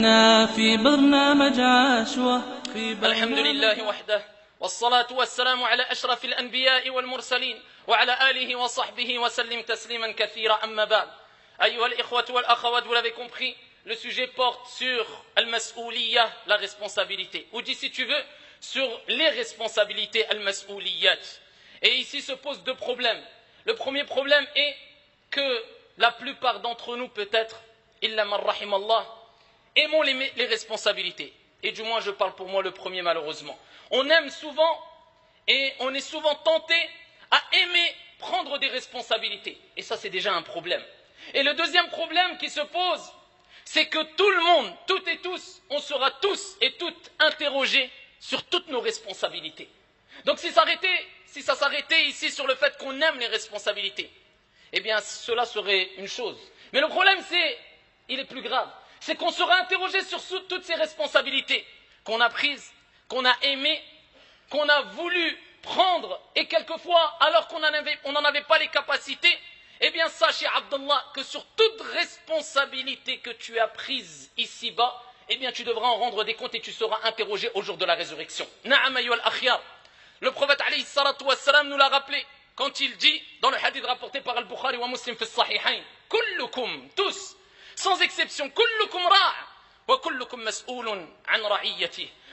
في برنامج عشوة في الحمد لله وحده والصلاة والسلام على أشرف الأنبياء والمرسلين وعلى آله وصحبه وسلم تسليما كثيرا أما بعد أيها الإخوة والأخوات vous l'avez compris le sujet porte sur al-mas'ouliyah la responsabilité ou dit si tu veux sur les responsabilités al-mas'ouliyat et ici se posent deux problèmes le premier problème est que la plupart d'entre nous peut-être illa man rahimallah aimons les, responsabilités et du moins je parle pour moi le premier malheureusement on aime souvent et on est souvent tenté à aimer prendre des responsabilités. Et ça, c'est déjà un problème. Et le deuxième problème qui se pose, c'est que tout le monde, toutes et tous, on sera tous et toutes interrogés sur toutes nos responsabilités. Donc si, si ça s'arrêtait ici sur le fait qu'on aime les responsabilités, eh bien cela serait une chose. Mais le problème, c'est, il est plus grave, c'est qu'on sera interrogé sur toutes ces responsabilités qu'on a prises qu'on a aimé, qu'on a voulu prendre, et quelquefois, alors qu'on n'en avait pas les capacités, eh bien, sache, Abdullah, que sur toute responsabilité que tu as prise ici-bas, eh bien, tu devras en rendre des comptes et tu seras interrogé au jour de la résurrection. Le prophète, alayhi salatu wassalam, nous l'a rappelé quand il dit, dans le hadith rapporté par Al-Bukhari wa Muslim fi sahihain, kullukum, tous, sans exception.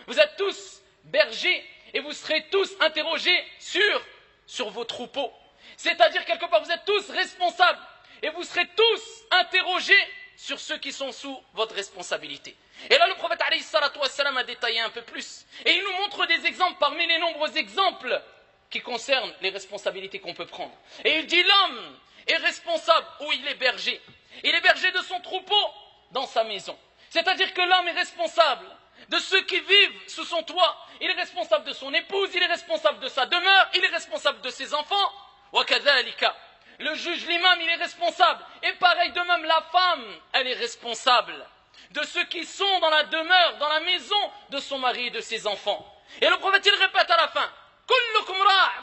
Vous êtes tous bergers et vous serez tous interrogés sur, sur vos troupeaux. C'est-à-dire, quelque part, vous êtes tous responsables et vous serez tous interrogés sur ceux qui sont sous votre responsabilité. Et là, le prophète a détaillé un peu plus. Et il nous montre des exemples parmi les nombreux exemples qui concernent les responsabilités qu'on peut prendre. Et il dit l'homme est responsable où il est berger. Il est berger de son troupeau dans sa maison. C'est-à-dire que l'homme est responsable de ceux qui vivent sous son toit. Il est responsable de son épouse, il est responsable de sa demeure, il est responsable de ses enfants. Le juge, l'imam, il est responsable. Et pareil de même, la femme, elle est responsable de ceux qui sont dans la demeure, dans la maison de son mari et de ses enfants. Et le prophète, il répète à la fin,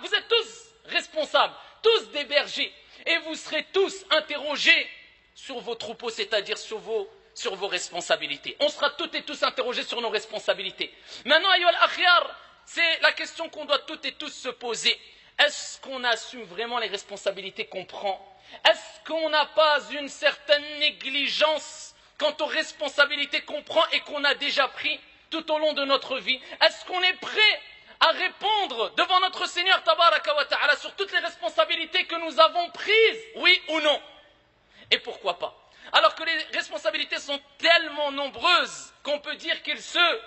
vous êtes tous responsables, tous des bergers, et vous serez tous interrogés sur vos troupeaux, c'est-à-dire sur vos sur vos responsabilités. On sera toutes et tous interrogés sur nos responsabilités. Maintenant, Ayyol Akhyar, c'est la question qu'on doit toutes et tous se poser. Est-ce qu'on assume vraiment les responsabilités qu'on prend? Est-ce qu'on n'a pas une certaine négligence quant aux responsabilités qu'on prend et qu'on a déjà pris tout au long de notre vie? Est-ce qu'on est prêt à répondre devant notre Seigneur Tabaraka wa Ta'ala sur toutes les responsabilités que nous avons prises, oui ou non? Et pourquoi pas? Alors que les responsabilités sont tellement nombreuses qu'on peut dire qu'il se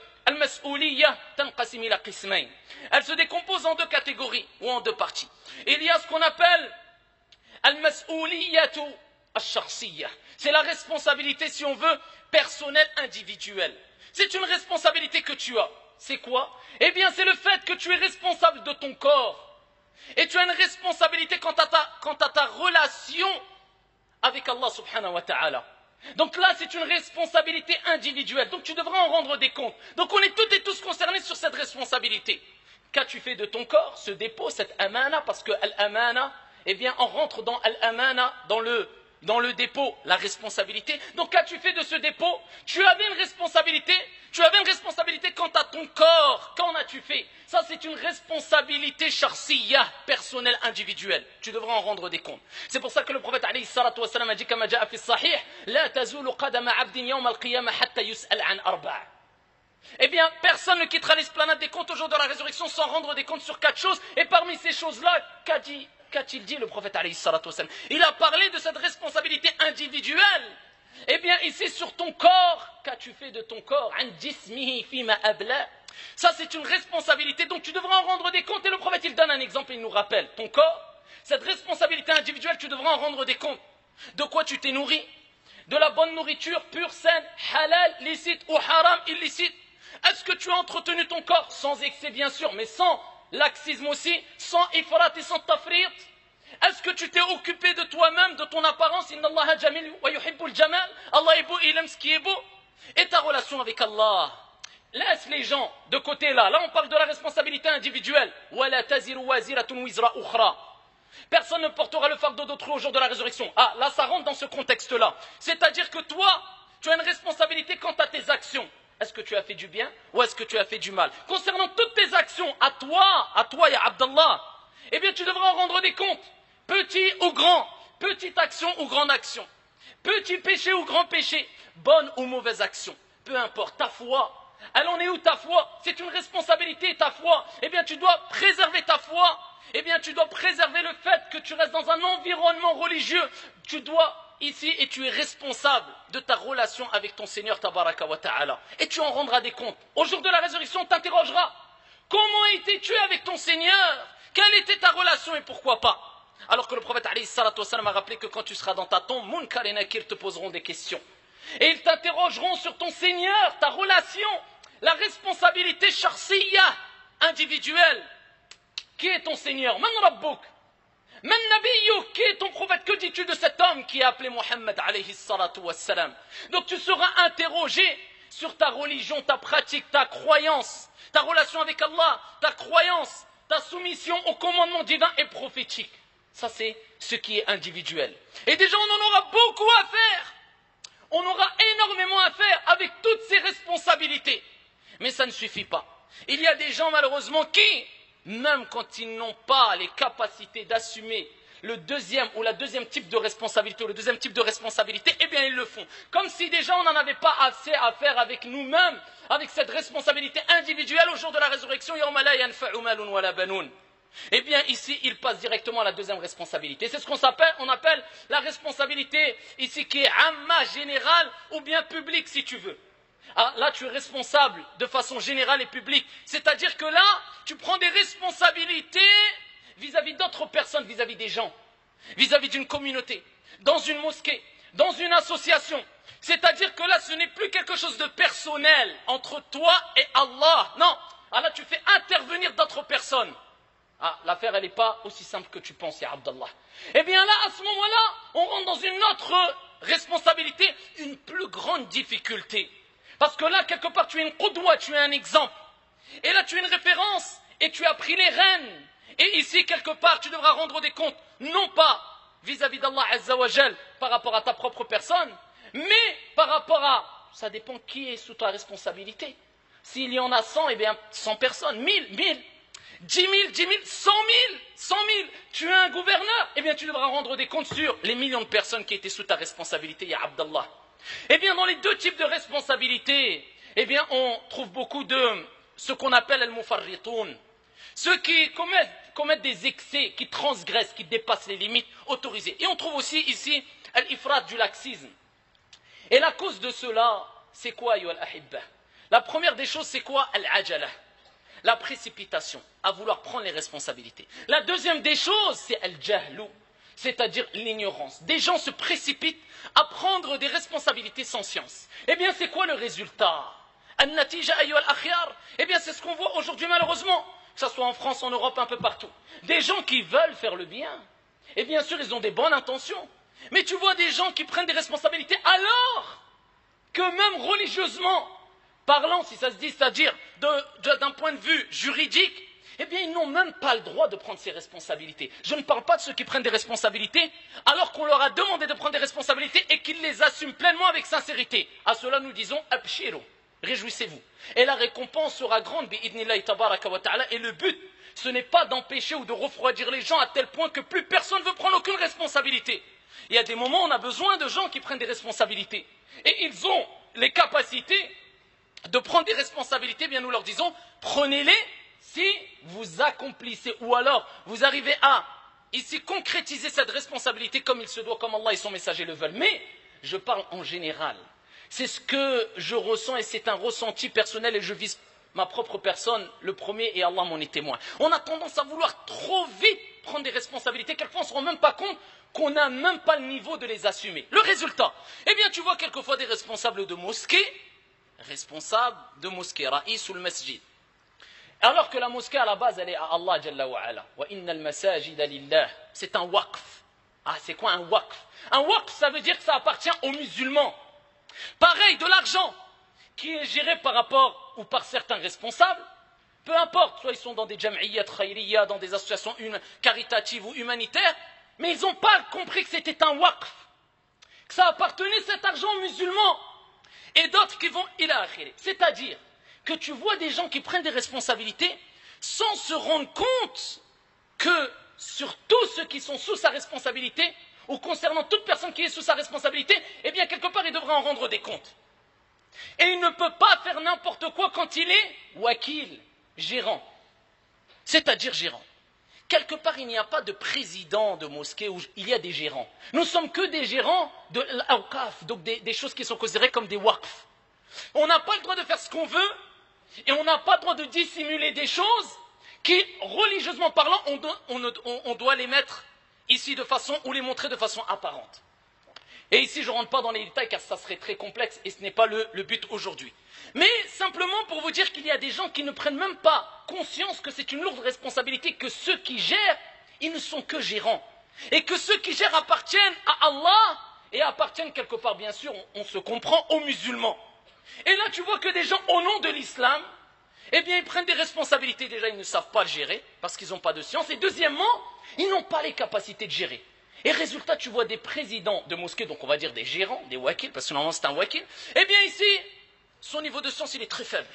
elles se décomposent en deux catégories ou en deux parties. Il y a ce qu'on appelle c'est la responsabilité, si on veut, personnelle individuelle. C'est une responsabilité que tu as. C'est quoi? Eh bien, c'est le fait que tu es responsable de ton corps. Et tu as une responsabilité quant à ta relation avec Allah subhanahu wa ta'ala. Donc là, c'est une responsabilité individuelle. Donc tu devras en rendre des comptes. Donc on est toutes et tous concernés sur cette responsabilité. Qu'as-tu fait de ton corps, ce dépôt, cette amana Parce que al-amana, eh bien, on rentre dans al-amana, dans le, dans le dépôt, la responsabilité. Donc qu'as-tu fait de ce dépôt? Tu avais une responsabilité. Tu avais une responsabilité quant à ton corps. Qu'en as-tu fait? Ça, c'est une responsabilité charsiya, personnelle, individuelle. Tu devras en rendre des comptes. C'est pour ça que le prophète alayhi salatu wassalam a dit, comme a sahih, La tazulu qadama abdin yawm al-qiyamah hatta yus'al an arba' Eh bien, personne ne quittera l'esplanade des comptes au jour de la résurrection sans rendre des comptes sur quatre choses. Et parmi ces choses-là, qu'a dit Qu'a-t-il dit le prophète Il a parlé de cette responsabilité individuelle. Eh bien, ici sur ton corps, qu'as-tu fait de ton corps? Ça, c'est une responsabilité, donc tu devras en rendre des comptes. Et le prophète, il donne un exemple, il nous rappelle. Ton corps, cette responsabilité individuelle, tu devras en rendre des comptes. De quoi tu t'es nourri? De la bonne nourriture, pure, saine, halal, licite ou haram, illicite? Est-ce que tu as entretenu ton corps? Sans excès, bien sûr, mais sans laxisme aussi, sans ifrat et sans tafrit est-ce que tu t'es occupé de toi-même, de ton apparence? Allah est beau, il aime ce qui est. Et ta relation avec Allah? Laisse les gens de côté là. Là, on parle de la responsabilité individuelle. Personne ne portera le fardeau d'autrui au jour de la résurrection. Ah, là, ça rentre dans ce contexte-là. C'est-à-dire que toi, tu as une responsabilité quant à tes actions. Est-ce que tu as fait du bien ou est-ce que tu as fait du mal Concernant toutes tes actions, à toi, à toi, ya Abdallah, eh bien tu devras en rendre des comptes, petit ou grand, petite action ou grande action, petit péché ou grand péché, bonne ou mauvaise action, peu importe, ta foi, elle en est où ta foi C'est une responsabilité, ta foi. Eh bien, tu dois préserver ta foi. Eh bien, tu dois préserver le fait que tu restes dans un environnement religieux. Tu dois ici et tu es responsable de ta relation avec ton Seigneur Tabaraka wa Ta'ala. Et tu en rendras des comptes. Au jour de la résurrection, on t'interrogera. Comment étais-tu avec ton Seigneur? Quelle était ta relation et pourquoi pas? Alors que le prophète a rappelé que quand tu seras dans ta tombe, Munkar et Nakir te poseront des questions. Et ils t'interrogeront sur ton Seigneur, ta relation, la responsabilité sharsiya, individuelle. Qui est ton Seigneur? Man Rabbouk Nabiyouk Qui ton prophète Que dis-tu de cet homme qui est appelé Mohammed alayhi salatu Donc tu seras interrogé sur ta religion, ta pratique, ta croyance, ta relation avec Allah, ta croyance, ta soumission au commandement divin et prophétique. Ça, c'est ce qui est individuel. Et déjà, on en aura beaucoup à faire on aura énormément à faire avec toutes ces responsabilités. Mais ça ne suffit pas. Il y a des gens malheureusement qui, même quand ils n'ont pas les capacités d'assumer le deuxième ou la deuxième type de responsabilité le deuxième type de responsabilité, eh bien ils le font. Comme si déjà on n'en avait pas assez à faire avec nous-mêmes, avec cette responsabilité individuelle au jour de la résurrection. Eh bien, ici, il passe directement à la deuxième responsabilité. C'est ce qu'on appelle, on appelle la responsabilité ici qui est amma générale ou bien publique, si tu veux. Ah, là, tu es responsable de façon générale et publique. C'est-à-dire que là, tu prends des responsabilités vis-à-vis d'autres personnes, vis-à-vis des gens, vis-à-vis d'une communauté, dans une mosquée, dans une association. C'est-à-dire que là, ce n'est plus quelque chose de personnel entre toi et Allah. Non. Ah, là, tu fais intervenir d'autres personnes. Ah, l'affaire, elle n'est pas aussi simple que tu penses, ya Abdallah. Eh bien là, à ce moment-là, on rentre dans une autre responsabilité, une plus grande difficulté. Parce que là, quelque part, tu es une qudwa, tu es un exemple. Et là, tu es une référence, et tu as pris les rênes. Et ici, quelque part, tu devras rendre des comptes, non pas vis-à-vis d'Allah Azzawajal par rapport à ta propre personne, mais par rapport à, ça dépend qui est sous ta responsabilité. S'il y en a 100, eh bien 100 personnes, 1000, 1000. 10 000, 10 000, 100 000, 100 000. Tu es un gouverneur, eh bien tu devras rendre des comptes sur les millions de personnes qui étaient sous ta responsabilité, ya Abdallah. Eh bien dans les deux types de responsabilités, eh bien on trouve beaucoup de ce qu'on appelle al-mufarritoun. Ceux qui commettent, des excès, qui transgressent, qui dépassent les limites autorisées. Et on trouve aussi ici al-ifrat du laxisme. Et la cause de cela, c'est quoi, La première des choses, c'est quoi? Al-ajala la précipitation, à vouloir prendre les responsabilités. La deuxième des choses, c'est al-jahlou, c'est-à-dire l'ignorance. Des gens se précipitent à prendre des responsabilités sans science. Eh bien, c'est quoi le résultat? Eh bien, c'est ce qu'on voit aujourd'hui malheureusement, que ce soit en France, en Europe, un peu partout. Des gens qui veulent faire le bien. Et bien sûr, ils ont des bonnes intentions. Mais tu vois des gens qui prennent des responsabilités alors que même religieusement, parlant, si ça se dit, c'est-à-dire d'un point de vue juridique, eh bien, ils n'ont même pas le droit de prendre ces responsabilités. Je ne parle pas de ceux qui prennent des responsabilités alors qu'on leur a demandé de prendre des responsabilités et qu'ils les assument pleinement avec sincérité. À cela, nous disons Abshiro, réjouissez-vous. Et la récompense sera grande, et le but, ce n'est pas d'empêcher ou de refroidir les gens à tel point que plus personne ne veut prendre aucune responsabilité. Il y a des moments où on a besoin de gens qui prennent des responsabilités. Et ils ont les capacités de prendre des responsabilités, bien nous leur disons, prenez-les si vous accomplissez ou alors vous arrivez à ici concrétiser cette responsabilité comme il se doit, comme Allah et son messager le veulent. Mais je parle en général. C'est ce que je ressens et c'est un ressenti personnel et je vise ma propre personne, le premier et Allah m'en est témoin. On a tendance à vouloir trop vite prendre des responsabilités, quelquefois on ne se rend même pas compte qu'on n'a même pas le niveau de les assumer. Le résultat, eh bien tu vois quelquefois des responsables de mosquées responsable de mosquée, raïs ou le masjid. Alors que la mosquée à la base elle est à Allah Jalla wa ala. Wa lillah. C'est un waqf. Ah, c'est quoi un waqf? Un waqf, ça veut dire que ça appartient aux musulmans. Pareil, de l'argent qui est géré par rapport ou par certains responsables, peu importe, soit ils sont dans des khayriya, dans des associations caritatives ou humanitaires, mais ils n'ont pas compris que c'était un waqf, que ça appartenait cet argent aux musulmans. et d'autres qui vont il a C'est-à-dire que tu vois des gens qui prennent des responsabilités sans se rendre compte que sur tous ceux qui sont sous sa responsabilité, ou concernant toute personne qui est sous sa responsabilité, eh bien, quelque part, il devra en rendre des comptes. Et il ne peut pas faire n'importe quoi quand il est wakil, gérant. C'est-à-dire gérant. Quelque part, il n'y a pas de président de mosquée où il y a des gérants. Nous sommes que des gérants de l'awqaf, donc des, choses qui sont considérées comme des waqf. On n'a pas le droit de faire ce qu'on veut et on n'a pas le droit de dissimuler des choses qui, religieusement parlant, on doit les mettre ici de façon ou les montrer de façon apparente. Et ici, je ne rentre pas dans les détails car ça serait très complexe et ce n'est pas le, but aujourd'hui. Mais simplement pour vous dire qu'il y a des gens qui ne prennent même pas conscience que c'est une lourde responsabilité, que ceux qui gèrent, ils ne sont que gérants. Et que ceux qui gèrent appartiennent à Allah et appartiennent quelque part, bien sûr, on, on se comprend, aux musulmans. Et là, tu vois que des gens, au nom de l'islam, eh bien, ils prennent des responsabilités. Déjà, ils ne savent pas le gérer parce qu'ils n'ont pas de science. Et deuxièmement, ils n'ont pas les capacités de gérer. Et résultat, tu vois des présidents de mosquées, donc on va dire des gérants, des wakils, parce que normalement c'est un wakil. Eh bien ici, son niveau de science, il est très faible.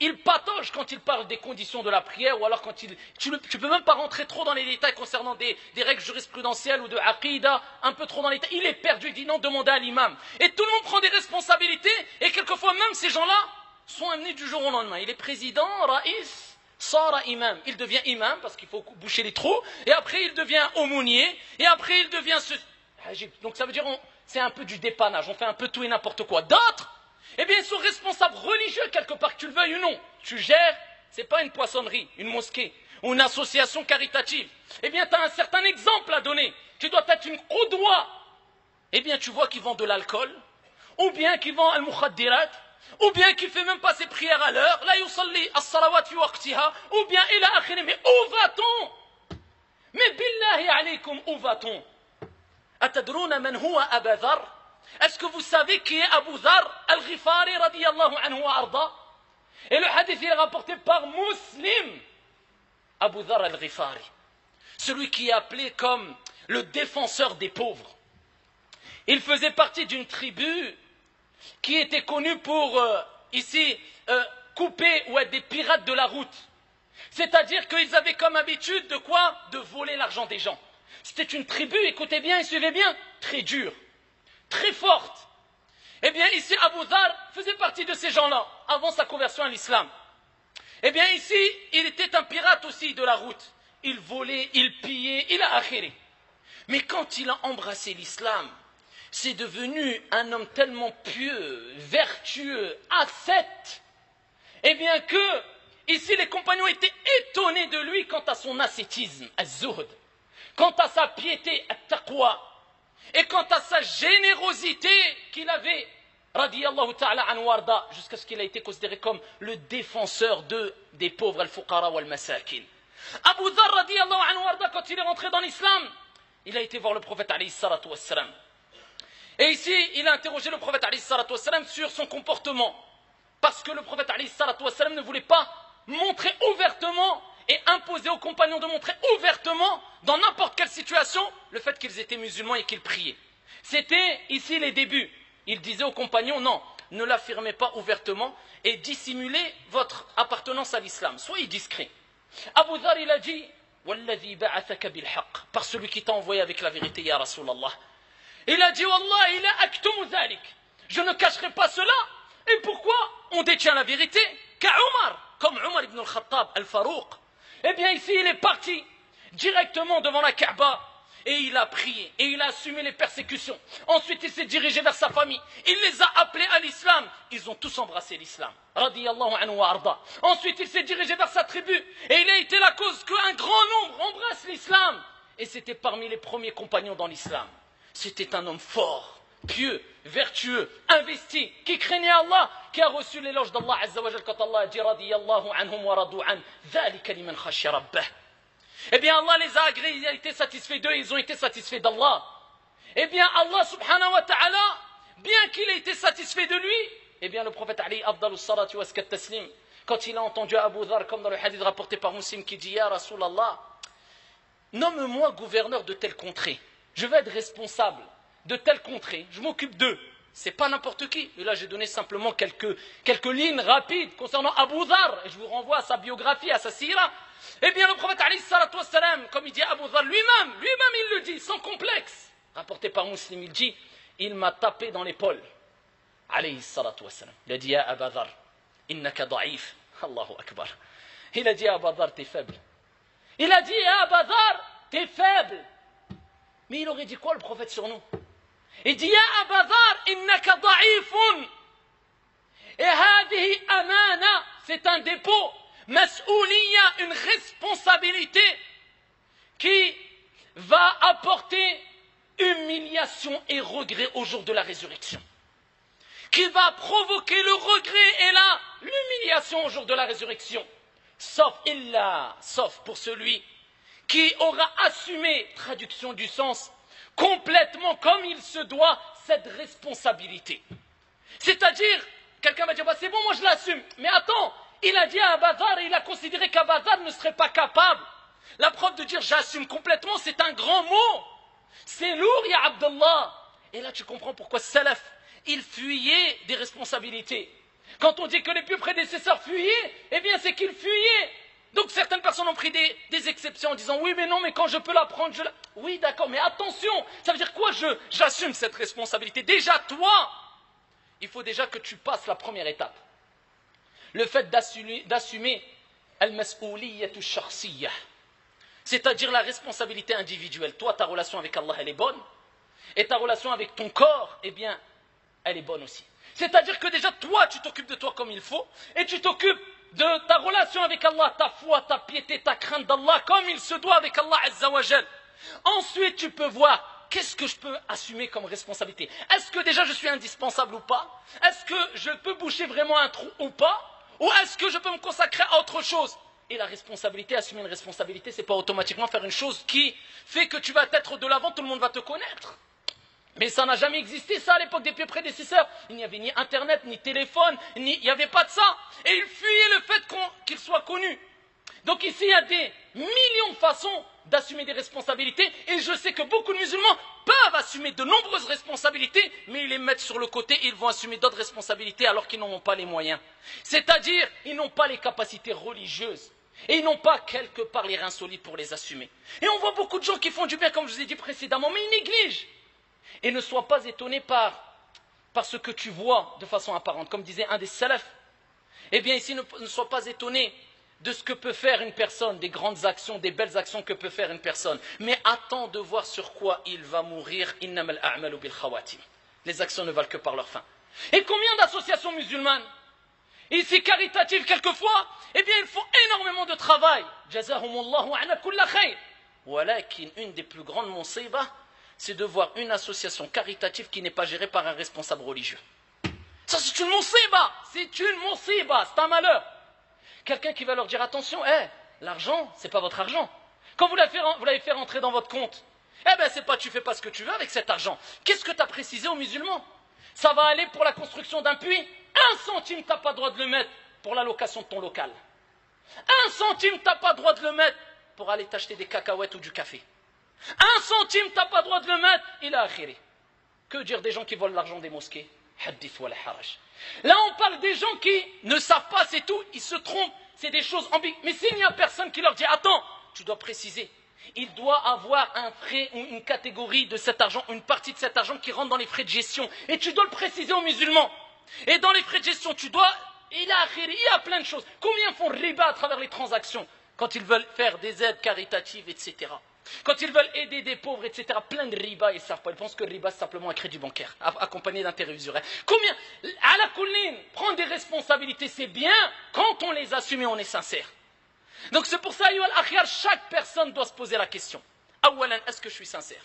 Il patauge quand il parle des conditions de la prière, ou alors quand il... Tu ne peux même pas rentrer trop dans les détails concernant des, règles jurisprudentielles ou de aqidah, un peu trop dans les détails. Il est perdu, il dit non, demandez à l'imam. Et tout le monde prend des responsabilités, et quelquefois même ces gens-là sont amenés du jour au lendemain. Il est président, raïs, Sara imam. Il devient imam parce qu'il faut boucher les trous. Et après, il devient aumônier. Et après, il devient ce. Donc ça veut dire c'est un peu du dépannage. On fait un peu tout et n'importe quoi. D'autres, eh bien, ils sont responsables religieux quelque part, que tu le veuilles ou non. Tu gères, c'est pas une poissonnerie, une mosquée ou une association caritative. Eh bien, tu as un certain exemple à donner. Tu dois être une qudwa. Eh bien, tu vois qu'ils vendent de l'alcool, ou bien qu'ils vendent al-mukhaddirat, ou bien qu'il fait même pas ses prières à l'heure, la yusalli as-salawat fi waqtiha, ou bien il a akhiri. Mais où va-t-on? Mais billahi alaykum, où va-t-on? Est-ce que vous savez qui est Abu Dhar al-Ghifari radiyallahu anhu Et le hadith est rapporté par Muslim. Abu Dhar al-Ghifari. Celui qui est appelé comme le défenseur des pauvres. Il faisait partie d'une tribu qui étaient connus pour, euh, ici, euh, couper ou être des pirates de la route. C'est-à-dire qu'ils avaient comme habitude de quoi? De voler l'argent des gens. C'était une tribu, écoutez bien et suivez bien, très dure, très forte. Eh bien, ici, Abu Dhar faisait partie de ces gens-là, avant sa conversion à l'islam. Eh bien, ici, il était un pirate aussi de la route. Il volait, il pillait, il a akhéré. Mais quand il a embrassé l'islam, c'est devenu un homme tellement pieux, vertueux, ascète, eh bien que, ici, les compagnons étaient étonnés de lui quant à son ascétisme, az-zuhd, quant à sa piété, at-taqwa, et quant à sa générosité qu'il avait, radiyallahu ta'ala anwarda, jusqu'à ce qu'il a été considéré comme le défenseur de, des pauvres, al-fuqara wal-masakin. Abu Dhar, radiyallahu anwarda, quand il est rentré dans l'islam, il a été voir le prophète, alayhi salatu wassalam. Et ici, il a interrogé le prophète sur son comportement. Parce que le prophète ne voulait pas montrer ouvertement et imposer aux compagnons de montrer ouvertement, dans n'importe quelle situation, le fait qu'ils étaient musulmans et qu'ils priaient. C'était ici les débuts. Il disait aux compagnons, non, ne l'affirmez pas ouvertement et dissimulez votre appartenance à l'islam. Soyez discrets. Abu Dhar, il a dit, par celui qui t'a envoyé avec la vérité, Ya Rasulallah. Il a dit Wallah, il a. Je ne cacherai pas cela. Et pourquoi on détient la vérité? Comme Omar ibn al-Khattab al-Farouq, eh bien ici il est parti directement devant la Kaaba et il a prié et il a assumé les persécutions. Ensuite il s'est dirigé vers sa famille. Il les a appelés à l'islam. Ils ont tous embrassé l'islam. Ensuite il s'est dirigé vers sa tribu et il a été la cause qu'un grand nombre embrasse l'islam. Et c'était parmi les premiers compagnons dans l'islam. C'était un homme fort, pieux, vertueux, investi, qui craignait Allah, qui a reçu l'éloge d'Allah Azzawajal quand Allah a dit radiyallahu anhum wa radu an, liman khashya rabbah. Eh bien Allah les a agréés, il a été satisfait d'eux, ils ont été satisfaits d'Allah. Eh bien Allah subhanahu wa ta'ala, bien qu'il ait été satisfait de lui, eh bien le prophète Ali afdalus salatu wa taslim, quand il a entendu Abu Dhar, comme dans le hadith rapporté par Muslim, qui dit Ya Rasulallah, nomme-moi gouverneur de telle contrée je vais être responsable de telle contrée, je m'occupe d'eux. C'est pas n'importe qui. Et là, j'ai donné simplement quelques, lignes rapides concernant Abu Dhar. Et je vous renvoie à sa biographie, à sa sira. Eh bien, le prophète, comme il dit Abu Dhar lui-même, lui-même, il le dit, sans complexe. Rapporté par Muslim, il dit Il m'a tapé dans l'épaule. Il a dit Ya Abu Dhar, innaka da'if. Allahu Akbar. Il a dit à Abu Dhar, t'es faible. Il a dit à Abu Dhar, t'es faible. Mais il aurait dit quoi le prophète sur nous? Il dit يا أبا ذر إنك ضعيف Et هذه أمانة c'est un dépôt مسؤولية une responsabilité qui va apporter humiliation et regret au jour de la résurrection qui va provoquer le regret et la l'humiliation au jour de la résurrection sauf illa sauf pour celui qui aura assumé, traduction du sens, complètement comme il se doit cette responsabilité. C'est-à-dire, quelqu'un va dire, bah, c'est bon, moi je l'assume. Mais attends, il a dit à Abazar et il a considéré qu'Abazar ne serait pas capable. La preuve de dire j'assume complètement, c'est un grand mot. C'est lourd, ya Abdullah. Et là, tu comprends pourquoi Salaf, il fuyait des responsabilités. Quand on dit que les plus prédécesseurs fuyaient, eh bien, c'est qu'ils fuyaient donc certaines personnes ont pris des, exceptions en disant oui mais non mais quand je peux la prendre je la... Oui d'accord mais attention ça veut dire quoi j'assume cette responsabilité? Déjà toi il faut déjà que tu passes la première étape. Le fait d'assumer c'est-à-dire la responsabilité individuelle. Toi ta relation avec Allah elle est bonne et ta relation avec ton corps eh bien elle est bonne aussi. C'est-à-dire que déjà toi tu t'occupes de toi comme il faut et tu t'occupes de ta relation avec Allah, ta foi, ta piété, ta crainte d'Allah, comme il se doit avec Allah Azzawajal. Ensuite, tu peux voir qu'est-ce que je peux assumer comme responsabilité. Est-ce que déjà je suis indispensable ou pas? Est-ce que je peux boucher vraiment un trou ou pas? Ou est-ce que je peux me consacrer à autre chose? Et la responsabilité, assumer une responsabilité, c'est pas automatiquement faire une chose qui fait que tu vas être de l'avant, tout le monde va te connaître. Mais ça n'a jamais existé, ça, à l'époque des pieux prédécesseurs. Il n'y avait ni Internet, ni téléphone, il n'y avait pas de ça. Et ils fuyaient le fait qu'il soit connu. Donc ici, il y a des millions de façons d'assumer des responsabilités. Et je sais que beaucoup de musulmans peuvent assumer de nombreuses responsabilités, mais ils les mettent sur le côté et ils vont assumer d'autres responsabilités alors qu'ils n'en ont pas les moyens. C'est-à-dire, ils n'ont pas les capacités religieuses. Et ils n'ont pas quelque part les reins solides pour les assumer. Et on voit beaucoup de gens qui font du bien, comme je vous ai dit précédemment, mais ils négligent. Et ne sois pas étonné par, ce que tu vois de façon apparente. Comme disait un des salafs, eh bien ici, ne, sois pas étonné de ce que peut faire une personne, des grandes actions, des belles actions que peut faire une personne. Mais attends de voir sur quoi il va mourir. Les actions ne valent que par leur fin. Et combien d'associations musulmanes Ici, caritatives quelquefois, eh bien, il faut énormément de travail. Une des plus grandes monsibas, c'est de voir une association caritative qui n'est pas gérée par un responsable religieux. Ça, c'est une monsiba, c'est une monsiba, c'est un malheur. Quelqu'un qui va leur dire attention, eh, l'argent, c'est pas votre argent. Quand vous l'avez fait, rentrer dans votre compte, eh ben, c'est pas tu fais pas ce que tu veux avec cet argent. Qu'est-ce que tu as précisé aux musulmans? Ça va aller pour la construction d'un puits Un centime, tu n'as pas le droit de le mettre pour la location de ton local. Un centime, tu n'as pas le droit de le mettre pour aller t'acheter des cacahuètes ou du café. Un centime, tu n'as pas le droit de le mettre, il a akhiri. Que dire des gens qui volent l'argent des mosquées? Là, on parle des gens qui ne savent pas, c'est tout, ils se trompent, c'est des choses ambiguës. Mais s'il n'y a personne qui leur dit, attends, tu dois préciser, il doit avoir un frais ou une catégorie de cet argent, une partie de cet argent qui rentre dans les frais de gestion. Et tu dois le préciser aux musulmans. Et dans les frais de gestion, tu dois, il a il y a plein de choses. Combien font riba à travers les transactions quand ils veulent faire des aides caritatives, etc. Quand ils veulent aider des pauvres, etc., plein de riba, ils ne savent pas. Ils pensent que riba, c'est simplement un crédit bancaire, accompagné d'intérêts usuraires. Combien À la colline, prendre des responsabilités, c'est bien quand on les assume et on est sincère. Donc c'est pour ça, chaque personne doit se poser la question. Est-ce que je suis sincère?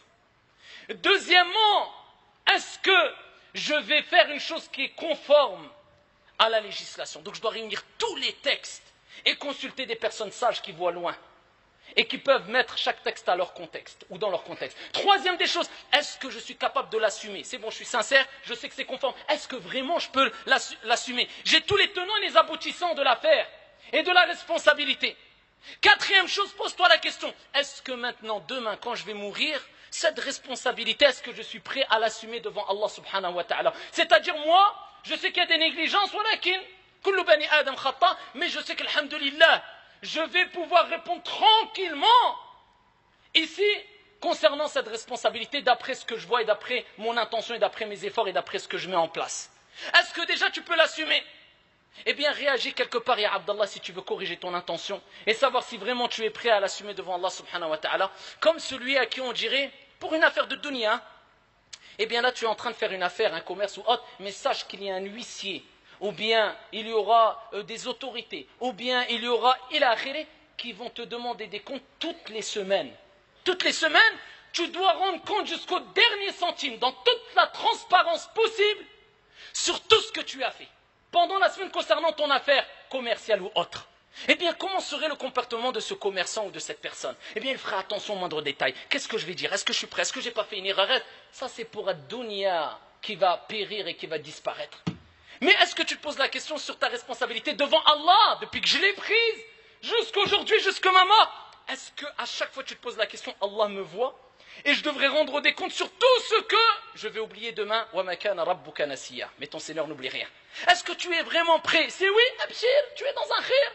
Deuxièmement, est-ce que je vais faire une chose qui est conforme à la législation? Donc je dois réunir tous les textes et consulter des personnes sages qui voient loin et qui peuvent mettre chaque texte à leur contexte ou dans leur contexte. Troisième des choses, est-ce que je suis capable de l'assumer? C'est bon, je suis sincère, je sais que c'est conforme. Est-ce que vraiment je peux l'assumer? J'ai tous les tenants et les aboutissants de l'affaire et de la responsabilité. Quatrième chose, pose-toi la question, est-ce que maintenant, demain, quand je vais mourir, cette responsabilité, est-ce que je suis prêt à l'assumer devant Allah subhanahu wa ta'ala? C'est-à-dire, moi, je sais qu'il y a des négligences, mais je sais qu'alhamdulillah, je vais pouvoir répondre tranquillement. Ici, concernant cette responsabilité, d'après ce que je vois et d'après mon intention et d'après mes efforts et d'après ce que je mets en place. Est-ce que déjà tu peux l'assumer? Eh bien, réagis quelque part, ya Abdallah, si tu veux corriger ton intention et savoir si vraiment tu es prêt à l'assumer devant Allah subhanahu wa ta'ala, comme celui à qui on dirait, pour une affaire de dunya, eh bien là tu es en train de faire une affaire, un commerce ou autre, mais sache qu'il y a un huissier, ou bien il y aura euh, des autorités, ou bien il y aura il qui vont te demander des comptes toutes les semaines. Toutes les semaines, tu dois rendre compte jusqu'au dernier centime, dans toute la transparence possible, sur tout ce que tu as fait. Pendant la semaine concernant ton affaire commerciale ou autre. Eh bien, comment serait le comportement de ce commerçant ou de cette personne? Eh bien, il fera attention aux moindres détails. Qu'est-ce que je vais dire? Est-ce que je suis prêt? Est-ce que je n'ai pas fait une erreur? Ça, c'est pour Dunya qui va périr et qui va disparaître. Mais est-ce que tu te poses la question sur ta responsabilité devant Allah depuis que je l'ai prise jusqu'aujourd'hui, jusqu'à ma mort? Est-ce qu'à chaque fois tu te poses la question, Allah me voit? Et je devrais rendre des comptes sur tout ce que je vais oublier demain. Mais ton Seigneur n'oublie rien. Est-ce que tu es vraiment prêt? C'est oui, Abshir, tu es dans un khir.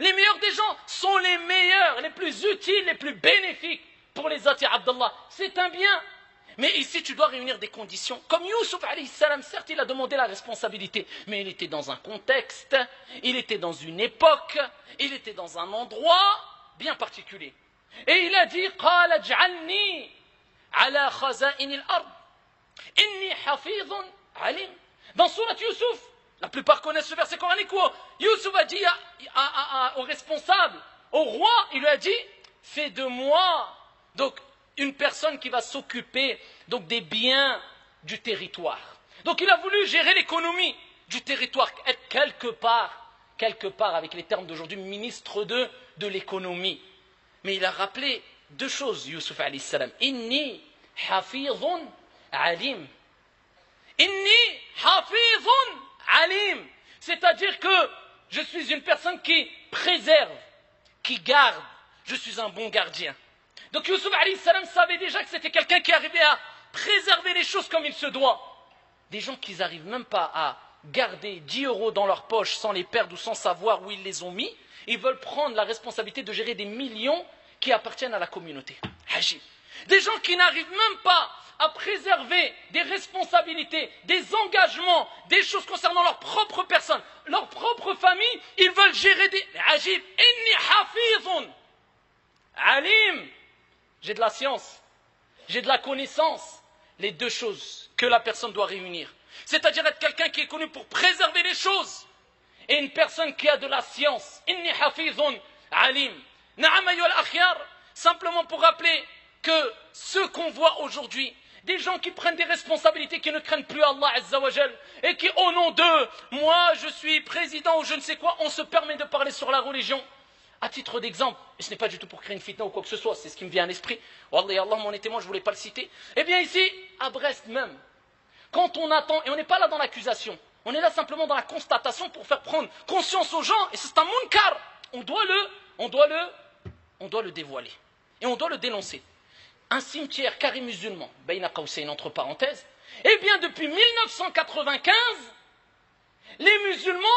Les meilleurs des gens sont les meilleurs, les plus utiles, les plus bénéfiques pour les autres, Abdallah. C'est un bien. Mais ici, tu dois réunir des conditions. Comme Youssouf, salam, certes, il a demandé la responsabilité, mais il était dans un contexte, il était dans une époque, il était dans un endroit bien particulier. Et il a dit, Dans Surat Youssouf, la plupart connaissent ce verset coranique où Youssouf a dit au responsable, au roi, il lui a dit Fais de moi donc une personne qui va s'occuper des biens du territoire. Donc il a voulu gérer l'économie du territoire, être quelque part, quelque part avec les termes d'aujourd'hui, ministre de, l'économie. Mais il a rappelé deux choses, Youssouf alayhi salam. Inni hafizun alim. Inni hafizun alim, c'est-à-dire que je suis une personne qui préserve, qui garde, je suis un bon gardien. Donc Yusuf salam savait déjà que c'était quelqu'un qui arrivait à préserver les choses comme il se doit. Des gens qui n'arrivent même pas à garder 10 euros dans leur poche sans les perdre ou sans savoir où ils les ont mis, ils veulent prendre la responsabilité de gérer des millions qui appartiennent à la communauté. Des gens qui n'arrivent même pas à préserver des responsabilités, des engagements, des choses concernant leur propre personne, leur propre famille, ils veulent gérer des... Ajib, inni alim. J'ai de la science, j'ai de la connaissance, les deux choses que la personne doit réunir. C'est-à-dire être quelqu'un qui est connu pour préserver les choses et une personne qui a de la science. Inni hafizun alim. Simplement pour rappeler que ce qu'on voit aujourd'hui, des gens qui prennent des responsabilités, qui ne craignent plus Allah Azzawajal, et qui, au nom d'eux, moi je suis président ou je ne sais quoi, on se permet de parler sur la religion. À titre d'exemple, et ce n'est pas du tout pour créer une fitna ou quoi que ce soit, c'est ce qui me vient à l'esprit. Wallah, Allah mon témoin, je ne voulais pas le citer. Eh bien ici, à Brest même, quand on attend, et on n'est pas là dans l'accusation, on est là simplement dans la constatation pour faire prendre conscience aux gens, et c'est un munkar. On doit le, on doit le, on doit le dévoiler. Et on doit le dénoncer un cimetière carré musulman, Bayna une entre parenthèses, eh bien depuis 1995, les musulmans,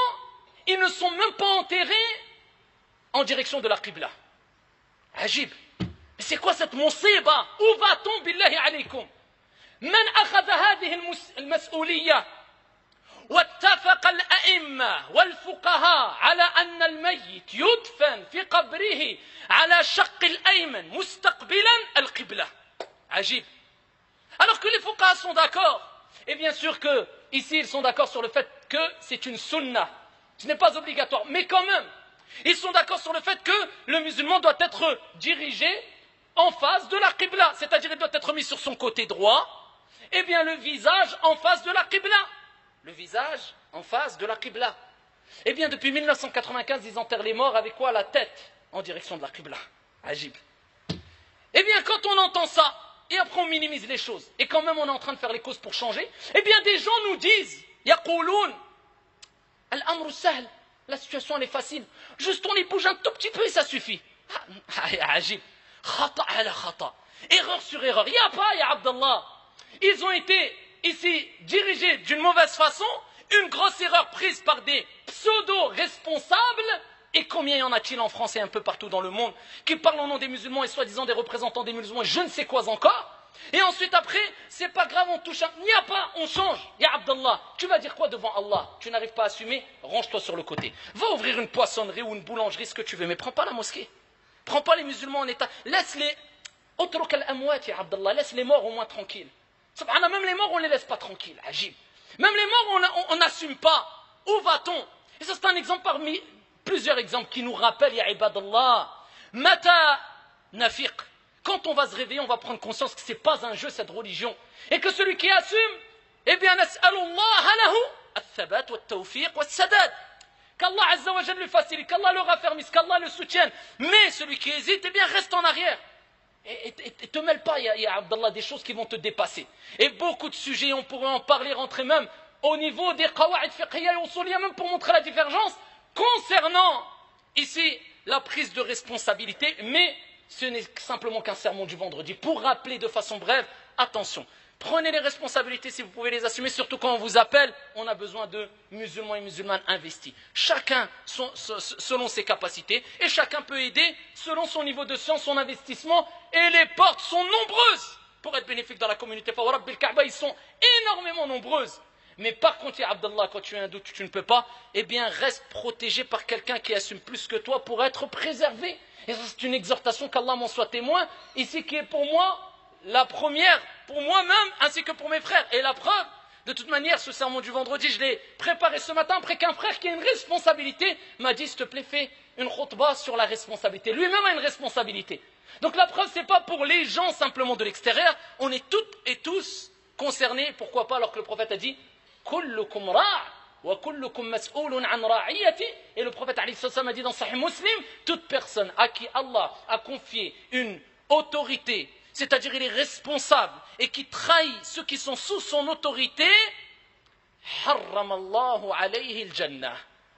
ils ne sont même pas enterrés en direction de la Qibla. Ajib. Mais c'est quoi cette musiba Où va-t-on, billahi alaykum من أخذ هذه المسؤولية واتفق الأئمة والفقهاء على أن الميت يدفن في قبره على شق الأيمن مستقبلا القبلة عجيب alors que les fuqaha sont d'accord et bien sûr que ici ils sont d'accord sur le fait que c'est une sunna ce n'est pas obligatoire mais quand même ils sont d'accord sur le fait que le musulman doit être dirigé en face de la qibla c'est-à-dire il doit être mis sur son côté droit et bien le visage en face de la qibla le visage en face de la qibla eh bien depuis 1995 ils enterrent les morts avec quoi? La tête en direction de la Qibla. Agib. Eh bien, quand on entend ça, et après on minimise les choses, et quand même on est en train de faire les causes pour changer, eh bien des gens nous disent, yaqouloun, al-amru sahl, la situation elle est facile, juste on les bouge un tout petit peu et ça suffit. Agib. Khata ala khata. Erreur sur erreur. Il n'y a pas, ya Abdallah. Ils ont été ici dirigés d'une mauvaise façon, une grosse erreur prise par des pseudo-responsables. Et combien y en a-t-il en France et un peu partout dans le monde qui parlent au nom des musulmans et soi-disant des représentants des musulmans, je ne sais quoi encore? Et ensuite après, c'est pas grave, on touche un... Il n'y a pas, on change. Ya Abdallah, tu vas dire quoi devant Allah? Tu n'arrives pas à assumer, range-toi sur le côté. Va ouvrir une poissonnerie ou une boulangerie, ce que tu veux, mais prends pas la mosquée. Prends pas les musulmans en état. Laisse-les. Ya Abdallah, laisse les morts au moins tranquilles. Même les morts, on les laisse pas tranquilles. Agib. Même les morts, on n'assume pas. Où va-t-on? Et ça, c'est un exemple parmi plusieurs exemples qui nous rappellent, Ya Ibadallah. Mata nafiq. Quand on va se réveiller, on va prendre conscience que ce n'est pas un jeu cette religion. Et que celui qui assume, eh bien, Qu'Allah Azza le facilite, qu'Allah le raffermisse, qu'Allah le soutienne. Mais celui qui hésite, eh bien, reste en arrière. Et, ne te mêle pas, il y, a, Abdallah, des choses qui vont te dépasser. Et beaucoup de sujets, on pourrait en parler, rentrer même au niveau des qawa'id fiqhiyya et même pour montrer la divergence concernant ici la prise de responsabilité, mais ce n'est simplement qu'un sermon du vendredi pour rappeler de façon brève, attention, prenez les responsabilités si vous pouvez les assumer, surtout quand on vous appelle, on a besoin de musulmans et musulmanes investis. Chacun selon ses capacités et chacun peut aider selon son niveau de science, son investissement et les portes sont nombreuses pour être bénéfiques dans la communauté. Ils sont énormément nombreuses. Mais par contre, Abdallah, quand tu as un doute, tu ne peux pas, eh bien, reste protégé par quelqu'un qui assume plus que toi pour être préservé. Et c'est une exhortation qu'Allah m'en soit témoin, ici qui est pour moi la première, pour moi-même, ainsi que pour mes frères. Et la preuve, de toute manière, ce sermon du vendredi, je l'ai préparé ce matin après qu'un frère qui a une responsabilité m'a dit, s'il te plaît, fais une khutbah sur la responsabilité. Lui-même a une responsabilité. Donc la preuve, ce n'est pas pour les gens simplement de l'extérieur, on est toutes et tous concernés. Pourquoi pas alors que le prophète a dit, kullukum ra' et le prophète a dit dans Sahih Muslim, toute personne à qui Allah a confié une autorité, c'est-à-dire il est responsable et qui trahit ceux qui sont sous son autorité,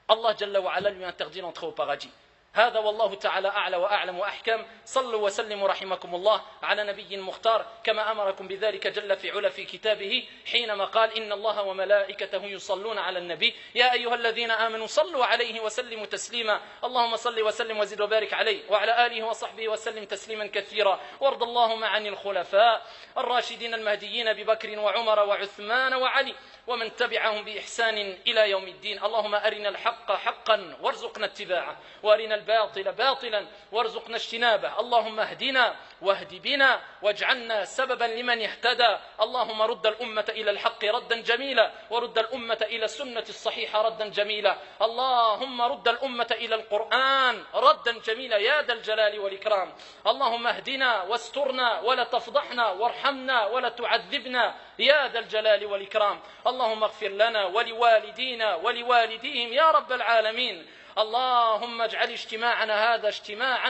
Allah lui interdit l'entrée au paradis. هذا والله تعالى أعلى وأعلم وأحكم. صلوا وسلموا رحمكم الله على نبي مختار كما أمركم بذلك جل في علا في كتابه حينما قال إن الله وملائكته يصلون على النبي. يا أيها الذين آمنوا صلوا عليه وسلموا تسليما. اللهم صل وسلم وزد وبارك عليه وعلى آله وصحبه وسلم تسليما كثيرا. وارض اللهم عن الخلفاء الراشدين المهديين ببكر وعمر وعثمان وعلي ومن تبعهم بإحسان إلى يوم الدين. اللهم أرنا الحق حقا وارزقنا اتباعه. وأرنا الباطل باطلا وارزقنا اجتنابه. اللهم اهدنا واهد بنا واجعلنا سببا لمن اهتدى. اللهم رد الأمة إلى الحق ردا جميلا ورد الأمة إلى السنة الصحيحة ردا جميلا. اللهم رد الأمة إلى القرآن ردا جميلا. يا ذا الجلال والإكرام. اللهم اهدنا واسترنا ولا تفضحنا وارحمنا ولا تعذبنا. يا ذا الجلال والإكرام. اللهم اغفر لنا ولوالدينا ولوالديهم. يا رب العالمين. اللهم اجعل اجتماعنا هذا اجتماعا